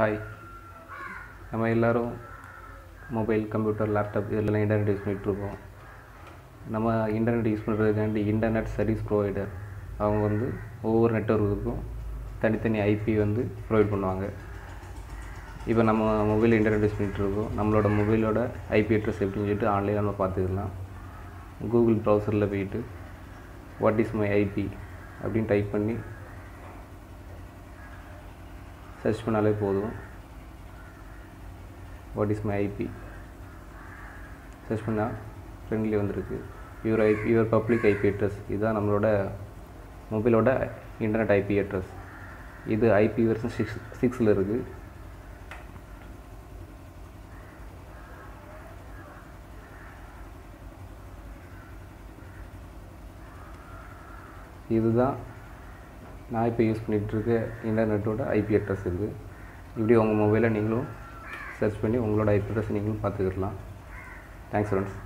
Hi நம்ம எல்லோரும் mobile computer laptop இதெல்லாம் இன்டர்நெட் யூஸ் பண்ணிகிட்ருக்கோம் நம்ம இன்டர்நெட் யூஸ் பண்ணுறதுக்காண்டி இன்டர்நெட் சர்வீஸ் ப்ரொவைடர் அவங்க வந்து ஒவ்வொரு நெட்ஒர்க்குக்கும் தனித்தனி ஐபி வந்து ப்ரொவைட் பண்ணுவாங்க. இப்போ நம்ம மொபைல் இன்டர்நெட் யூஸ் பண்ணிகிட்ருக்கோம் நம்மளோட மொபைலோட ஐபி அட்ரஸ் எப்படின்னு சொல்லிட்டு ஆன்லைனில் நம்ம பார்த்துக்கலாம். கூகுள் ப்ரௌசரில் போயிட்டு வாட் இஸ் மை ஐபி அப்படின்னு டைப் பண்ணி சர்ச் பண்ணாலே போதும். What is my IP search பண்ணால் ஃப்ரெண்ட்லி வந்திருக்கு. Your IP your public IP address இதுதான் நம்மளோட மொபைலோட இன்டர்நெட் ஐபி அட்ரஸ் இது ஐபி வெர்ஷன் சிக்ஸ் சிக்ஸில் இருக்குது இதுதான் நான் இப்போ யூஸ் பண்ணிகிட்ருக்க இன்டர்நெட்டோட ஐபி அட்ரஸ் இது. இப்படி உங்கள் மொபைலில் நீங்களும் சர்ச் பண்ணி உங்களோட ஐபி அட்ரஸ் நீங்களும் பார்த்துக்கிடலாம். Thanks friends